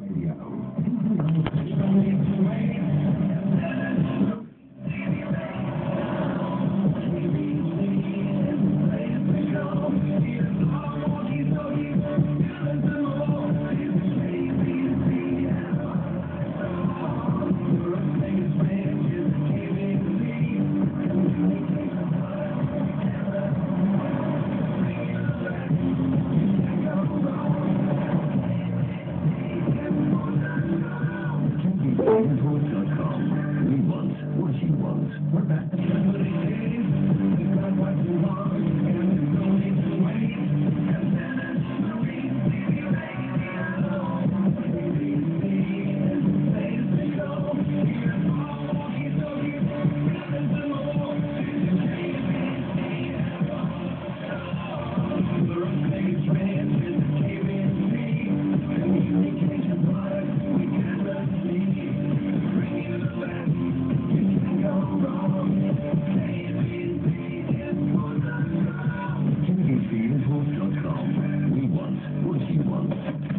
Radio. Thank you.